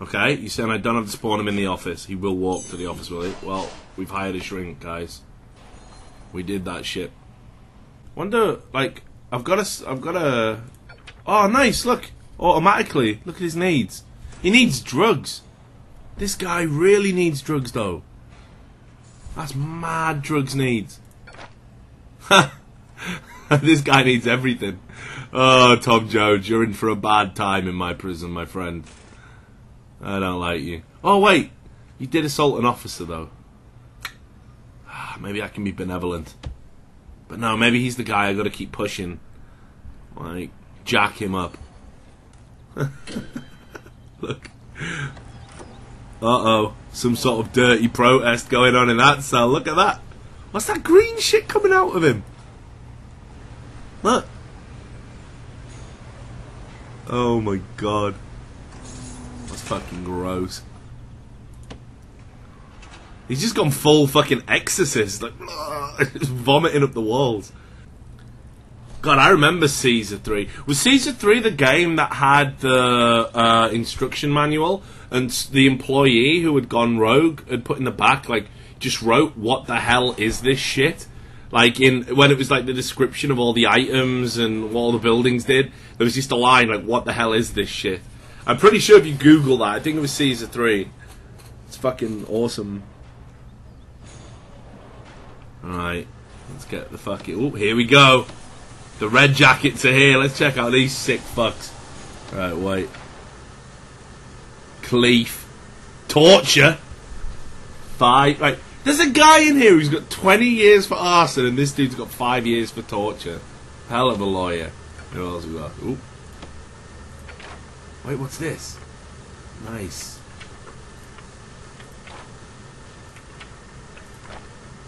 Okay, you're saying I don't have to spawn him in the office. He will walk to the office, will he? Well, we've hired a shrink, guys. We did that shit. Wonder, like, I've got a, I've got a. Oh, nice! Look, automatically. Look at his needs. He needs drugs. This guy really needs drugs, though. That's mad drugs needs. this guy needs everything. Oh, Tom Jones, you're in for a bad time in my prison, my friend. I don't like you. Oh, wait. You did assault an officer, though. Ah, Maybe I can be benevolent. But no, maybe he's the guy I gotta keep pushing. Like, jack him up. Look. Uh oh. Some sort of dirty protest going on in that cell. Look at that. What's that green shit coming out of him? Look. Oh my god. Fucking gross. He's just gone full fucking exorcist, like vomiting up the walls. God, I remember Caesar three. Was Caesar three the game that had the uh, instruction manual and the employee who had gone rogue had put in the back like just wrote what the hell is this shit? Like in when it was like the description of all the items and what all the buildings did, there was just a line like what the hell is this shit? I'm pretty sure if you Google that, I think it was Caesar three. It's fucking awesome. Alright, let's get the fucking. Oh, here we go. The red jackets are here. Let's check out these sick fucks. Right, wait. Cliefe. Torture. Five. Right. There's a guy in here who's got 20 years for arson, and this dude's got five years for torture. Hell of a lawyer. Who else we got? Ooh. Wait, what's this? Nice.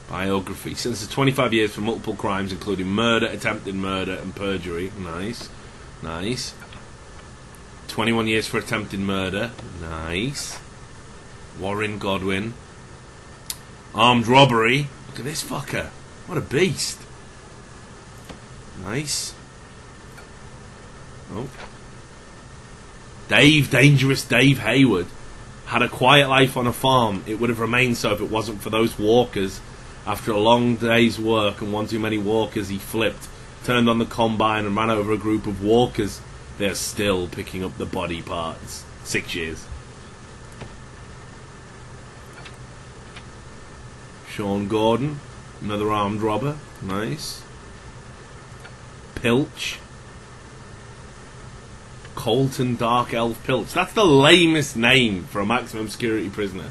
Biography. Sentenced to 25 years for multiple crimes, including murder, attempted murder, and perjury. Nice. Nice. 21 years for attempted murder. Nice. Warren Godwin. Armed robbery. Look at this fucker. What a beast. Nice. Oh. Dave, dangerous Dave Hayward, had a quiet life on a farm. It would have remained so if it wasn't for those walkers. After a long day's work and one too many walkers, he flipped, turned on the combine, and ran over a group of walkers. They're still picking up the body parts. Six years. Sean Gordon, another armed robber. Nice. Pilch. Colton Dark Elf Pilch. That's the lamest name for a maximum security prisoner.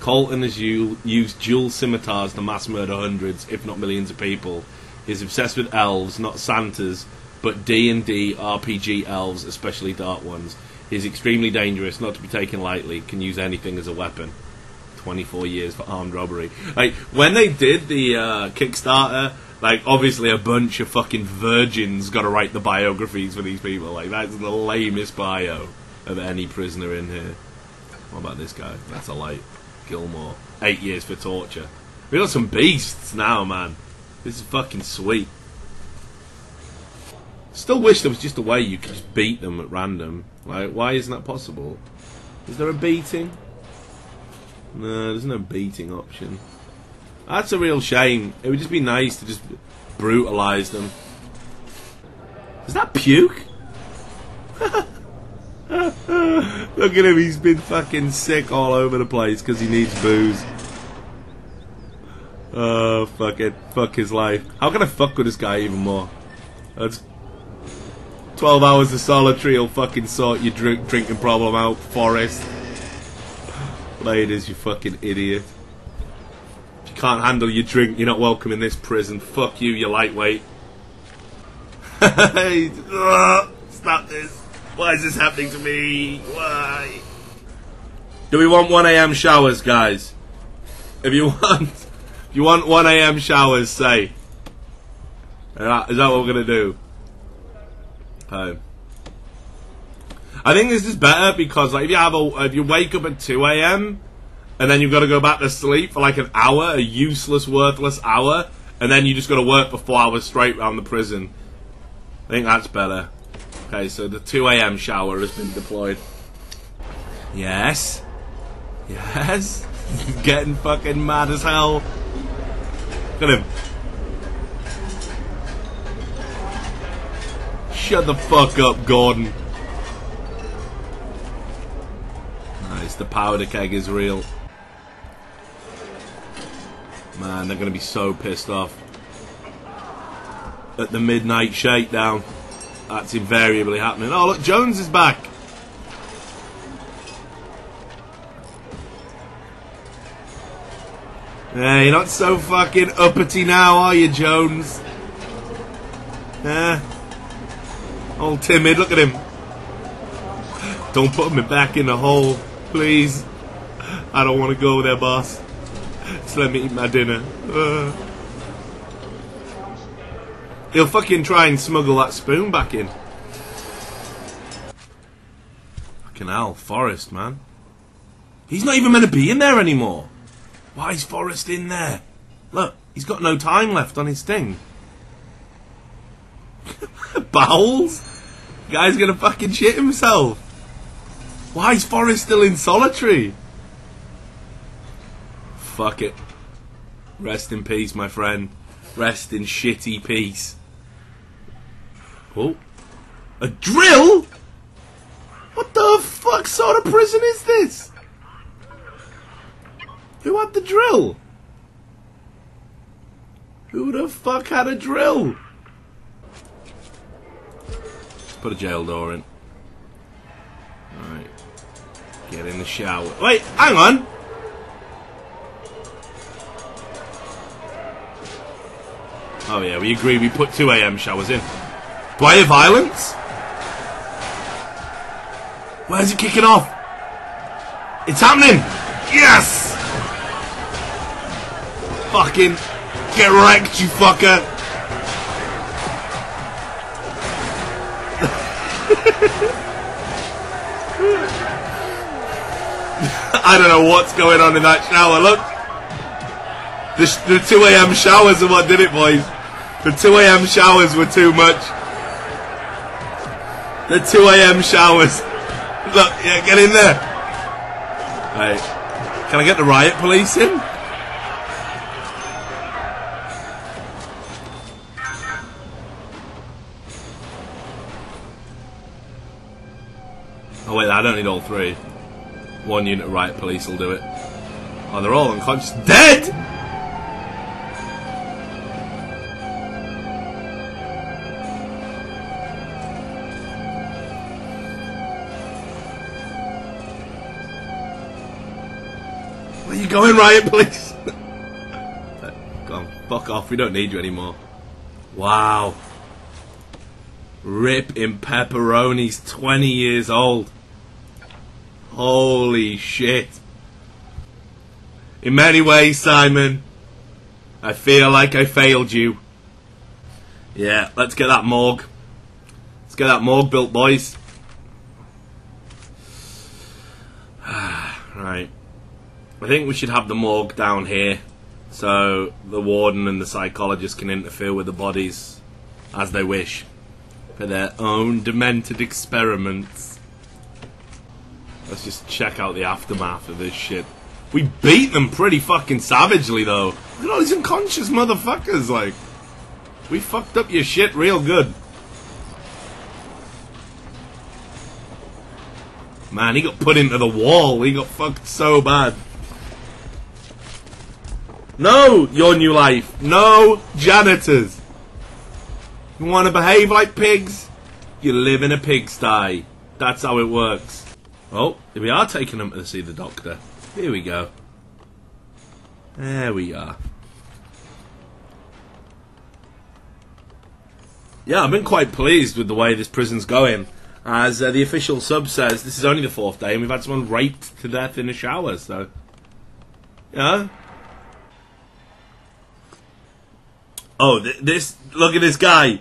Colton has used dual scimitars to mass murder hundreds, if not millions of people. He's obsessed with elves, not Santas, but D&D RPG elves, especially dark ones. He's extremely dangerous, not to be taken lightly, can use anything as a weapon. 24 years for armed robbery. Like, when they did the uh, Kickstarter, like, obviously a bunch of fucking virgins got to write the biographies for these people. Like, that's the lamest bio of any prisoner in here. What about this guy? That's a light. Gilmore. Eight years for torture. We got some beasts now, man. This is fucking sweet. Still wish there was just a way you could just beat them at random. Like, why isn't that possible? Is there a beating? No, there's no beating option. That's a real shame. It would just be nice to just brutalize them. Is that puke? Look at him, he's been fucking sick all over the place because he needs booze. Oh, fuck it. Fuck his life. How can I fuck with this guy even more? That's 12 hours of solitary will fucking sort your drink, drinking problem out, Forrest. Ladies, you fucking idiot. Can't handle your drink, you're not welcome in this prison. Fuck you, you lightweight. Ugh, uh, Stop this. Why is this happening to me? Why? Do we want 1am showers, guys? If you want, if you want 1am showers, say. Is that what we're gonna do? Okay. I think this is better because like if you have a if you wake up at two a.m. and then you've got to go back to sleep for like an hour, a useless, worthless hour, and then you just got to work for four hours straight around the prison. I think that's better. Okay, so the two a.m. shower has been deployed. Yes. Yes. Getting fucking mad as hell. Look at him. Shut the fuck up, Gordon. Nice, the powder keg is real. Man, they're gonna be so pissed off. At the midnight shakedown. That's invariably happening. Oh, look, Jones is back. Yeah, you're not so fucking uppity now, are you, Jones? Yeah. All timid, look at him. Don't put me back in the hole, please. I don't want to go there, boss. Let me eat my dinner. Uh. He'll fucking try and smuggle that spoon back in. Fucking hell, Forrest, man. He's not even meant to be in there anymore. Why is Forrest in there? Look, he's got no time left on his thing. Bowels? Guy's gonna fucking shit himself. Why is Forrest still in solitary? Fuck it. Rest in peace, my friend. Rest in shitty peace. Oh. A drill? What the fuck sort of prison is this? Who had the drill? Who the fuck had a drill? Let's put a jail door in. Alright. Get in the shower. Wait, hang on! Oh yeah, we agree we put 2am showers in. Do I violence? Where's it kicking off? It's happening! Yes! Fucking get wrecked, you fucker! I don't know what's going on in that shower. Look, the, the 2 a.m. showers are what did it, boys. The 2 a.m. showers were too much. The 2 a.m. showers. Look, yeah, get in there. Right. Can I get the riot police in? Oh wait, I don't need all three. One unit of riot police will do it. Oh, they're all unconscious. Dead! You going, riot police? Go on, fuck off. We don't need you anymore. Wow. Rip in pepperoni's 20 years old. Holy shit. In many ways, Simon, I feel like I failed you. Yeah, let's get that morgue. Let's get that morgue built, boys. right. I think we should have the morgue down here so the warden and the psychologist can interfere with the bodies as they wish for their own demented experiments. Let's just check out the aftermath of this shit. We beat them pretty fucking savagely, though. Look at all these unconscious motherfuckers, like. We fucked up your shit real good. Man, he got put into the wall. He got fucked so bad. No, your new life. No janitors. You want to behave like pigs? You live in a pigsty. That's how it works. Oh, we are taking them to see the doctor. Here we go. There we are. Yeah, I've been quite pleased with the way this prison's going. As uh, the official sub says, this is only the fourth day and we've had someone raped to death in a shower, so. Yeah? Oh, th- this. Look at this guy.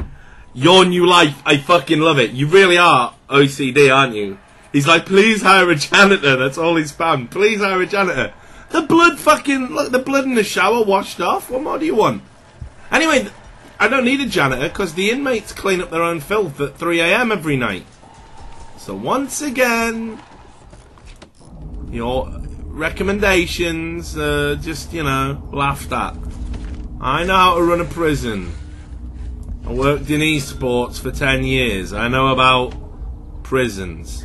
Your new life. I fucking love it. You really are OCD, aren't you? He's like, please hire a janitor. That's all he's found. Please hire a janitor. The blood fucking. Look, the blood in the shower washed off. What more do you want? Anyway, I don't need a janitor because the inmates clean up their own filth at 3am every night. So once again. Your recommendations, are just, you know, laughed at. I know how to run a prison. I worked in esports for 10 years. I know about prisons.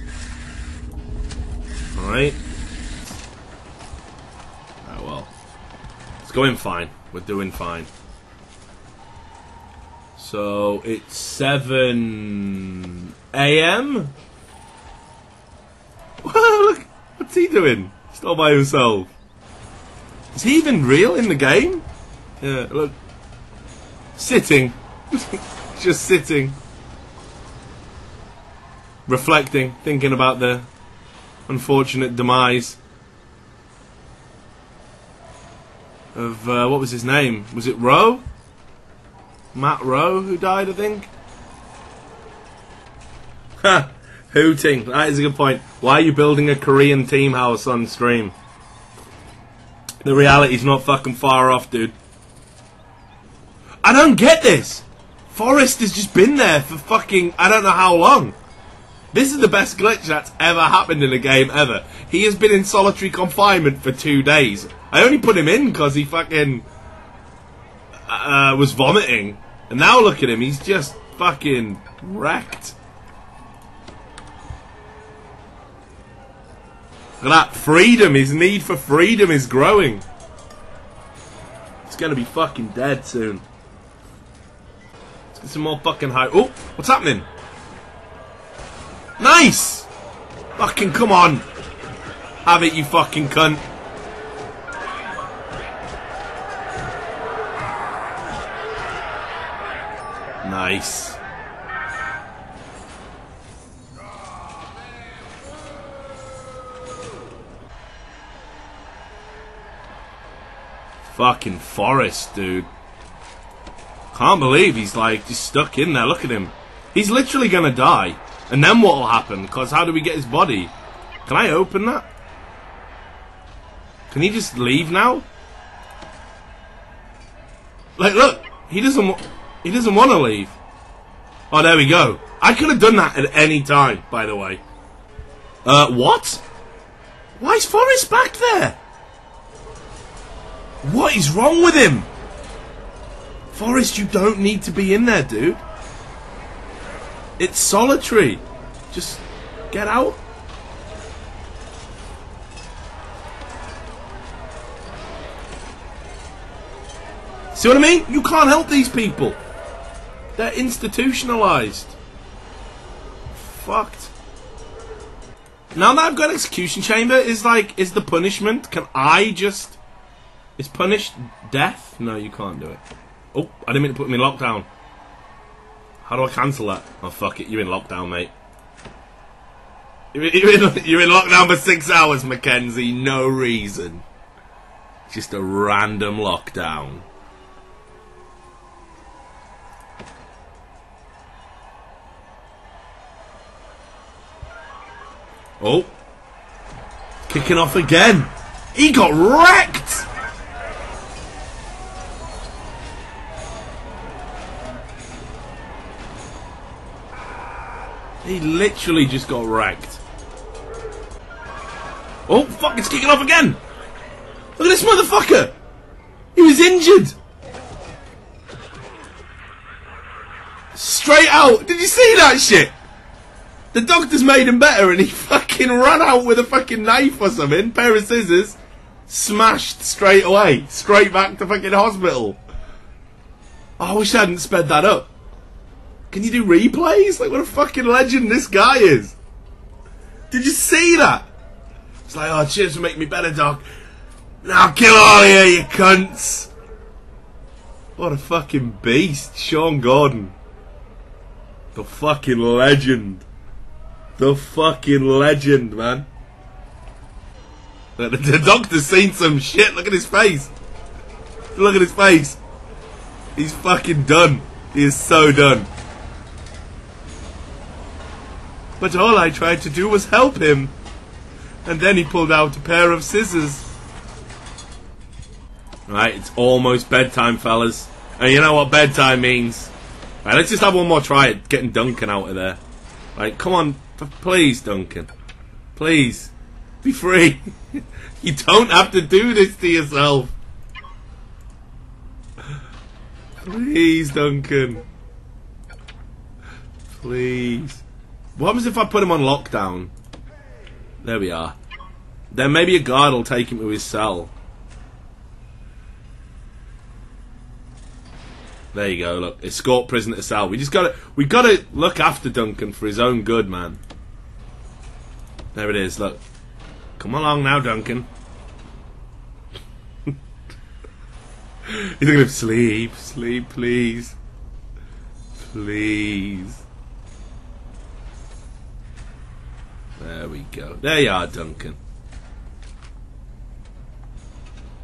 Alright? Oh well. It's going fine. We're doing fine. So it's 7 a.m. Look, what's he doing? He's not by himself. Is he even real in the game? Yeah, look. Sitting. Just sitting. Reflecting, thinking about the unfortunate demise of, uh, what was his name? Was it Rowe? Matt Rowe who died, I think? Ha! Hooting. That is a good point. Why are you building a Korean team house on stream? The reality's not fucking far off, dude. I don't get this. Forrest has just been there for fucking I don't know how long. This is the best glitch that's ever happened in a game ever. He has been in solitary confinement for two days. I only put him in because he fucking uh, was vomiting. And now look at him, he's just fucking wrecked. Look at that freedom, his need for freedom is growing. He's gonna be fucking dead soon. Some more fucking high. Oh, what's happening? Nice! Fucking come on. Have it, you fucking cunt. Nice. Fucking Forrest, dude. Can't believe he's like just stuck in there. Look at him. He's literally gonna die. And then what will happen? Because how do we get his body? Can I open that? Can he just leave now? Like, look, he doesn't. He doesn't want to leave. Oh, there we go. I could have done that at any time, by the way. Uh, what? Why is Forrest back there? What is wrong with him? Forrest, you don't need to be in there, dude. It's solitary. Just get out. See what I mean? You can't help these people. They're institutionalized. Fucked. Now that I've got execution chamber, is like, is the punishment? Can I just? Is punished death? No, you can't do it. Oh, I didn't mean to put him in lockdown. How do I cancel that? Oh fuck it, you're in lockdown, mate. You're in, you're in, lockdown for six hours, Mackenzie. No reason. Just a random lockdown. Oh. Kicking off again. He got wrecked! Literally just got wrecked. Oh, fuck, it's kicking off again! Look at this motherfucker! He was injured! Straight out! Did you see that shit? The doctors made him better and he fucking ran out with a fucking knife or something, pair of scissors, smashed straight away, straight back to fucking hospital. I wish I hadn't sped that up. Can you do replays? Like, what a fucking legend this guy is. Did you see that? It's like, oh, cheers for making me better, Doc. Now kill all of you, you cunts. What a fucking beast. Sean Gordon. The fucking legend. The fucking legend, man. The, the doctor's seen some shit. Look at his face. Look at his face. He's fucking done. He is so done. But all I tried to do was help him. And then he pulled out a pair of scissors. Right, it's almost bedtime, fellas. And you know what bedtime means. Right, let's just have one more try at getting Duncan out of there. Right, come on, please, Duncan. Please. Be free. you don't have to do this to yourself. Please, Duncan. Please. What happens if I put him on lockdown? There we are. Then maybe a guard will take him to his cell. There you go. Look, escort prisoner to cell. We just got to we got to look after Duncan for his own good, man. There it is. Look, come along now, Duncan. He's gonna sleep, sleep, please, please. There we go. There you are, Duncan.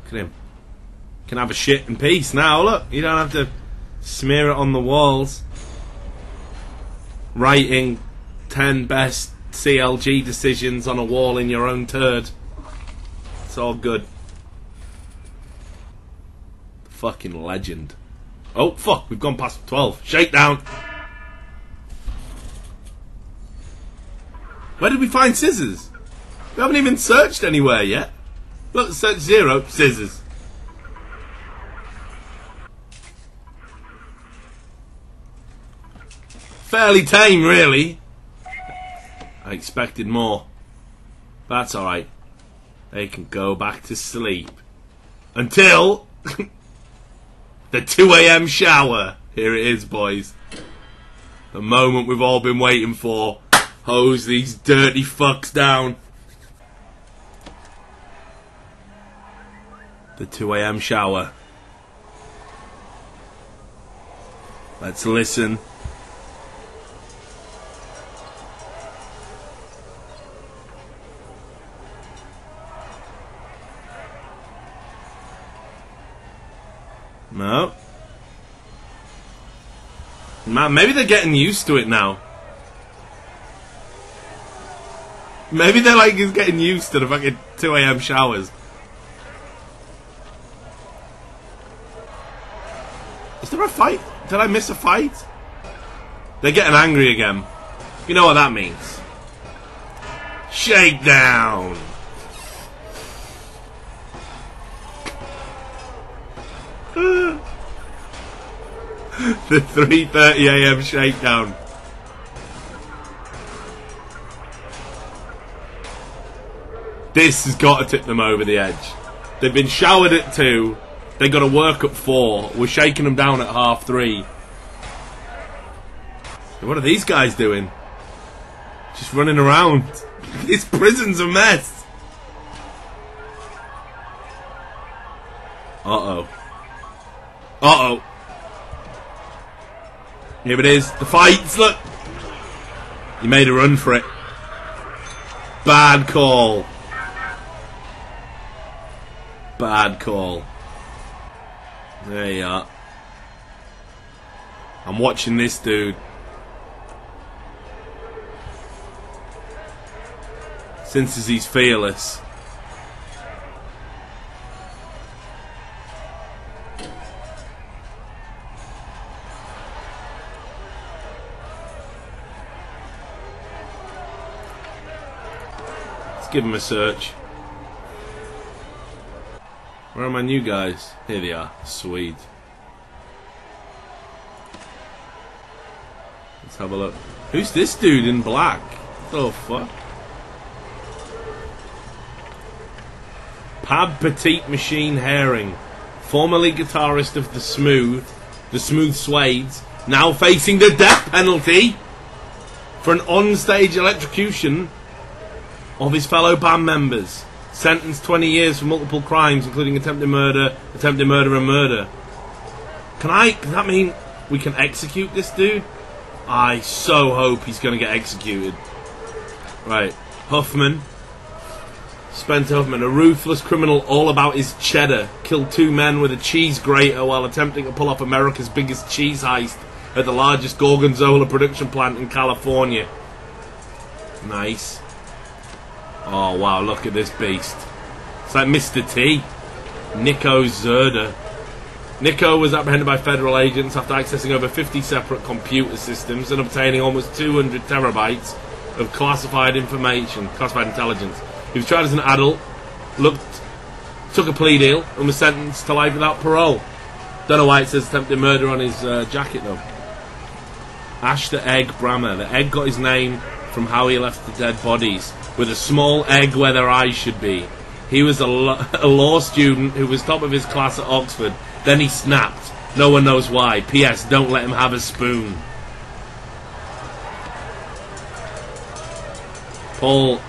Look at him. Can have a shit in peace now. Look, you don't have to smear it on the walls. Writing 10 best CLG decisions on a wall in your own turd. It's all good. Fucking legend. Oh, fuck, we've gone past 12. Shakedown! Where did we find scissors? We haven't even searched anywhere yet. Look, search zero, scissors. Fairly tame, really. I expected more. That's alright. They can go back to sleep. Until the 2am shower. Here it is, boys. The moment we've all been waiting for. Hose these dirty fucks down. The 2am shower. Let's listen. No. Man, maybe they're getting used to it now. Maybe they're like he's getting used to the fucking 2 a.m. showers. Is there a fight? Did I miss a fight? They're getting angry again. You know what that means. Shakedown! the 3:30 a.m. shakedown. This has got to tip them over the edge. They've been showered at two. They got to work at four. We're shaking them down at half three. What are these guys doing? Just running around. this prison's a mess. Uh oh. Uh oh. Here it is. The fights. Look. He made a run for it. Bad call. Bad call. There you are. I'm watching this dude. Since he's fearless. Let's give him a search. Where are my new guys? Here they are. Sweet. Let's have a look. Who's this dude in black? Oh fuck. Pab Petite Machine Herring, formerly guitarist of The Smooth, The Smooth Suedes, now facing the death penalty for an on-stage electrocution of his fellow band members. Sentenced 20 years for multiple crimes, including attempted murder, attempted murder, and murder. Can I? Does that mean we can execute this dude? I so hope he's going to get executed. Right, Huffman. Spencer Huffman, a ruthless criminal all about his cheddar, killed two men with a cheese grater while attempting to pull off America's biggest cheese heist at the largest Gorgonzola production plant in California. Nice. Oh wow, look at this beast. It's like Mr. T. Nico Zerda. Nico was apprehended by federal agents after accessing over 50 separate computer systems and obtaining almost 200 terabytes of classified information, classified intelligence. He was tried as an adult, looked, took a plea deal, and was sentenced to life without parole. Don't know why it says attempted murder on his uh, jacket though. Ash the Egg Brammer. The egg got his name from how he left the dead bodies, with a small egg where their eyes should be. He was a, a law student who was top of his class at Oxford. Then he snapped. No one knows why. P.S. Don't let him have a spoon. Paul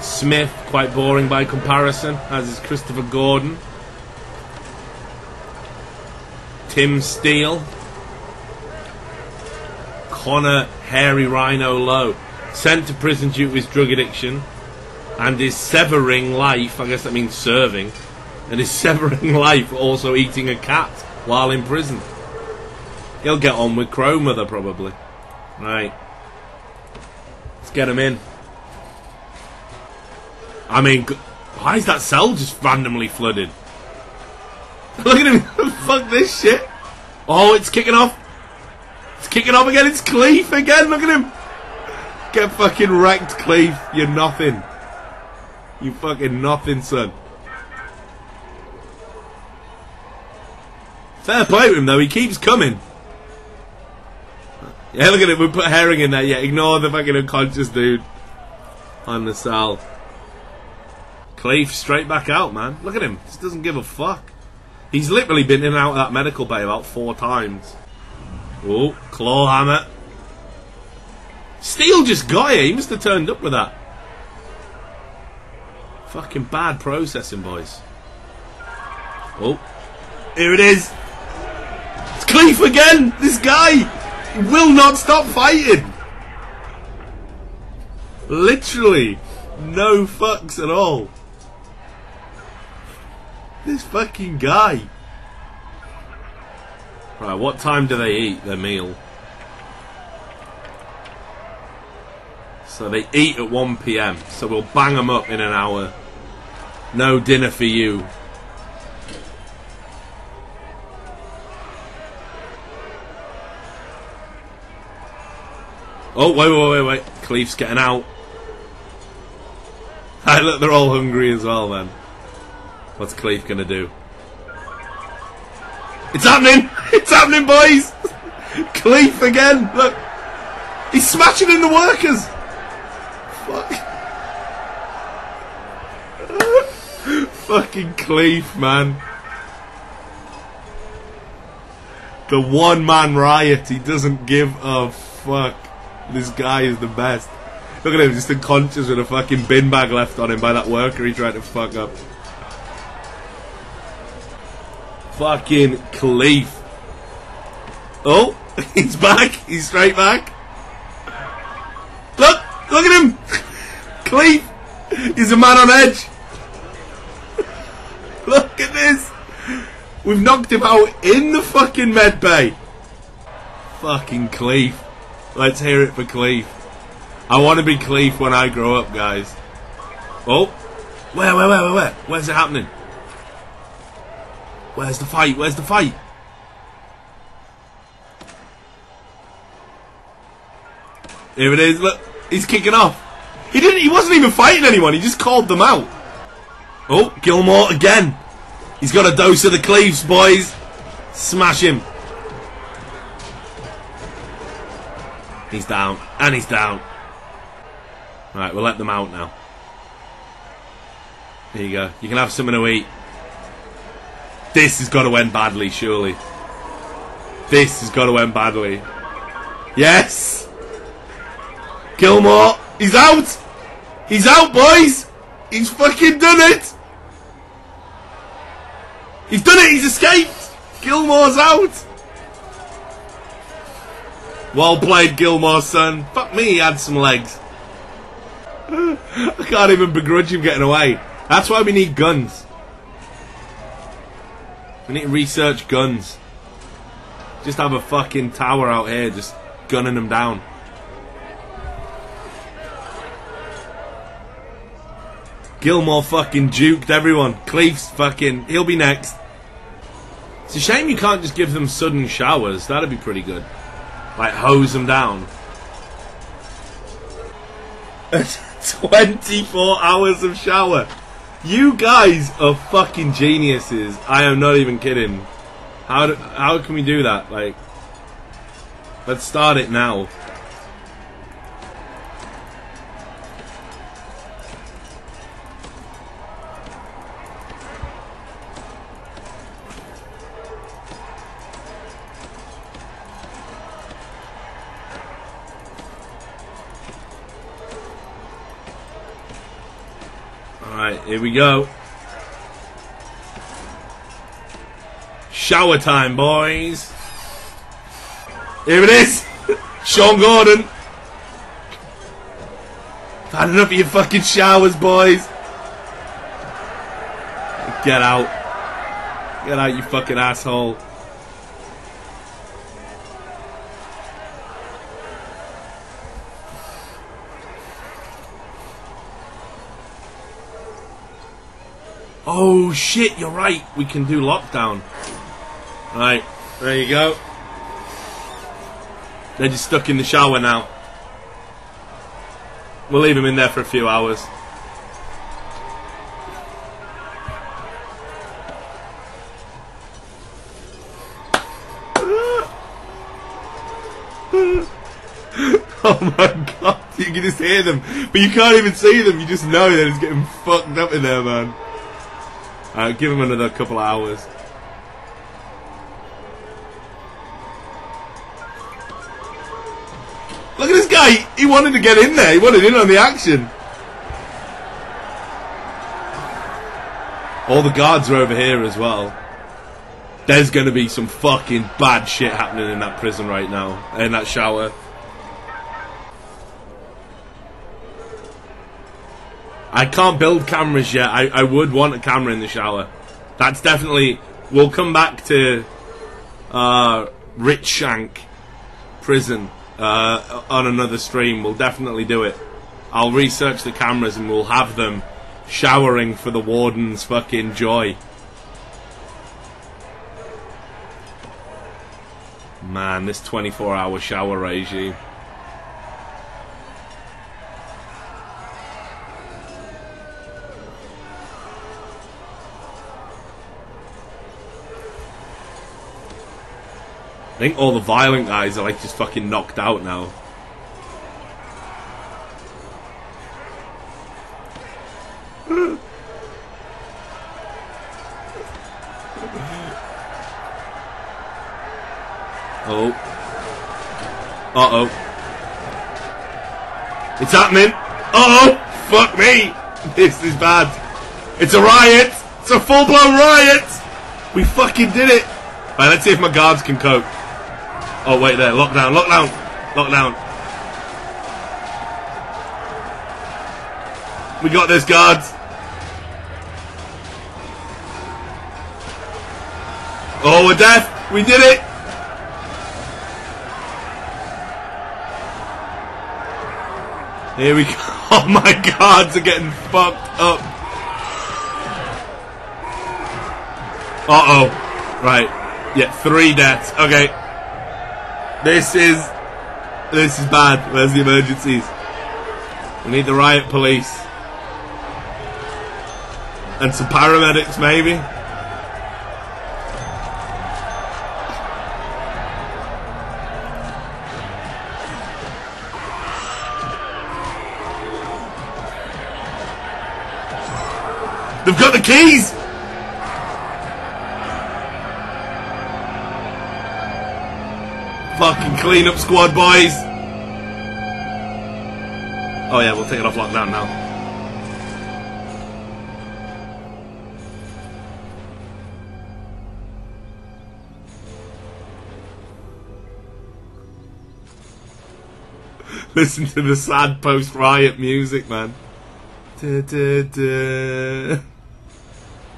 Smith, quite boring by comparison, as is Christopher Gordon. Tim Steele. Connor Hairy Rhino Lowe. Sent to prison due to his drug addiction and is severing life, I guess that means serving, and is severing life also eating a cat while in prison. He'll get on with Crow Mother probably. Right. Let's get him in. I mean, why is that cell just randomly flooded? Look at him. Fuck this shit. Oh, it's kicking off. It's kicking off again. It's Cliefe again. Look at him. Get fucking wrecked, Cliefe. You're nothing. You fucking nothing, son. Fair play to him, though. He keeps coming. Yeah, look at it. We put Herring in there. Yeah, ignore the fucking unconscious dude on the cell. Cliefe straight back out, man. Look at him. Just doesn't give a fuck. He's literally been in and out of that medical bay about four times. Oh, claw hammer. Steele just got here. He must have turned up with that. Fucking bad processing, boys. Oh, here it is. It's Cliefe again. This guy will not stop fighting. Literally, no fucks at all. This fucking guy. Right, what time do they eat their meal? So they eat at 1 pm. So we'll bang them up in an hour. No dinner for you. Oh, wait, wait, wait, wait. Cliefe's getting out. Look, they're all hungry as well, man. What's Cliefe gonna do? It's happening! It's happening, boys! Cliefe again! Look! He's smashing in the workers! Fuck. Fucking Cliefe, man. The one man riot, he doesn't give a fuck. This guy is the best. Look at him, just unconscious with a fucking bin bag left on him by that worker he tried to fuck up. Fucking Cliefe. Oh, he's back. He's straight back. Look, look at him. Cliefe. He's a man on edge. look at this. We've knocked him out in the fucking med bay. Fucking Cliefe. Let's hear it for Cliefe. I want to be Cliefe when I grow up, guys. Oh, where, where, where, where, where? Where's it happening? Where's the fight? Where's the fight? Here it is. Look, he's kicking off. He didn't. He wasn't even fighting anyone. He just called them out. Oh, Gilmore again. He's got a dose of the cleaves, boys. Smash him. He's down, and he's down. Right, we'll let them out now. There you go. You can have something to eat. This has got to end badly, surely. This has got to end badly. Yes! Gilmore, he's out! He's out, boys! He's fucking done it! He's done it, he's escaped! Gilmore's out! Well played, Gilmore, son. Fuck me, he had some legs. I can't even begrudge him getting away. That's why we need guns. We need to research guns. Just have a fucking tower out here, just gunning them down. Gilmore fucking juked everyone. Cliefe's fucking. He'll be next. It's a shame you can't just give them sudden showers. That'd be pretty good. Like hose them down. 24 hours of shower. You guys are fucking geniuses. I am not even kidding. How do, how can we do that? Like, let's start it now. Here we go. Shower time, boys. Here it is. Sean Gordon. Had enough of your fucking showers, boys. Get out. Get out, you fucking asshole. Oh shit, you're right. We can do lockdown. Right, there you go. They're just stuck in the shower now. We'll leave them in there for a few hours. oh my god, you can just hear them, but you can't even see them, you just know that it's getting fucked up in there, man. Uh, give him another couple of hours. Look at this guy. He wanted to get in there. He wanted in on the action. All the guards are over here as well. There's going to be some fucking bad shit happening in that prison right now. In that shower. I can't build cameras yet. I, I would want a camera in the shower. That's definitely. We'll come back to uh, Richshank prison uh, on another stream. We'll definitely do it. I'll research the cameras and we'll have them showering for the warden's fucking joy. Man, this 24 hour shower regime. I think all the violent guys are like just fucking knocked out now. oh. Uh oh. It's happening. Uh oh. Fuck me. This is bad. It's a riot. It's a full blown riot. We fucking did it. Right, let's see if my guards can cope. Oh, wait there. Lockdown, lockdown, lockdown. We got this, guards. Oh, we're dead. We did it. Here we go. Oh, my guards are getting fucked up. Uh-oh. Right. Yeah, three deaths. Okay. This is this is bad. Where's the emergencies? We need the riot police. And some paramedics maybe. They've got the keys! Fucking clean up squad, boys! Oh yeah, we'll take it off lockdown now. Listen to the sad post riot music, man. Da, da, da.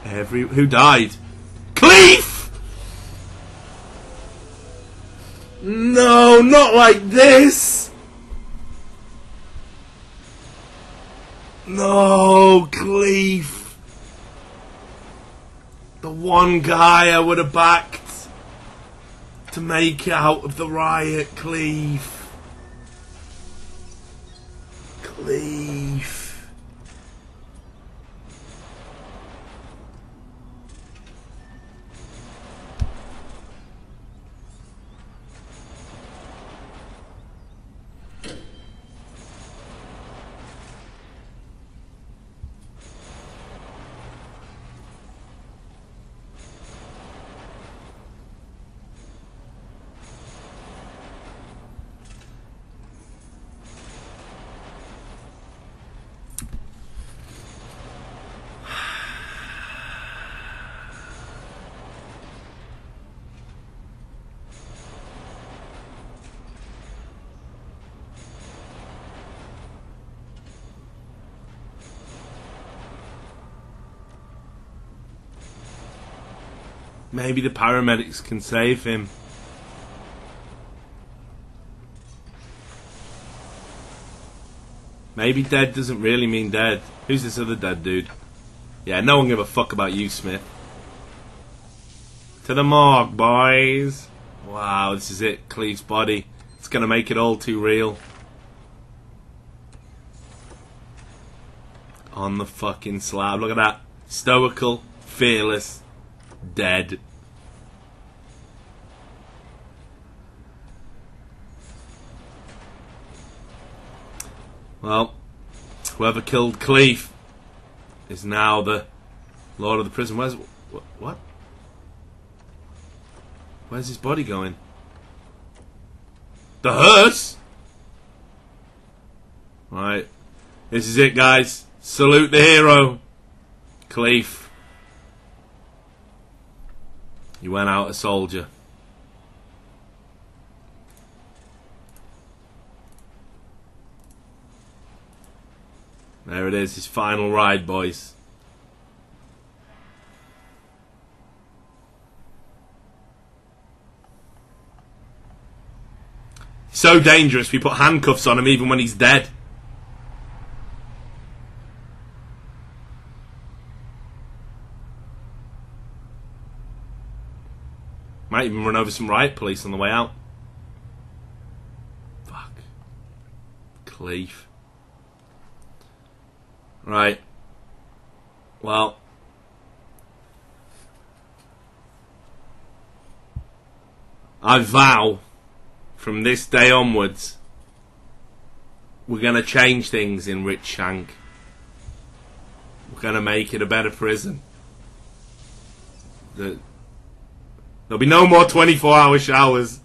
Every who died? No, not like this. No, Cliefe. The one guy I would have backed to make it out of the riot, Cliefe. Maybe the paramedics can save him. Maybe dead doesn't really mean dead. Who's this other dead dude? Yeah, no one give a fuck about you, Smith. To the morgue, boys. Wow, this is it. Cliefe's body. It's gonna make it all too real. On the fucking slab. Look at that. Stoical, fearless, dead. Well, whoever killed Cliefe is now the Lord of the prison. Where's wh- what? Where's his body going? The hearse. Right, this is it, guys. Salute the hero, Cliefe. You went out a soldier. There it is, his final ride, boys. So dangerous, we put handcuffs on him even when he's dead. Might even run over some riot police on the way out. Fuck. Cliefe. Right. Well. I vow from this day onwards we're going to change things in Richshank. We're going to make it a better prison. The, there'll be no more 24 hour showers.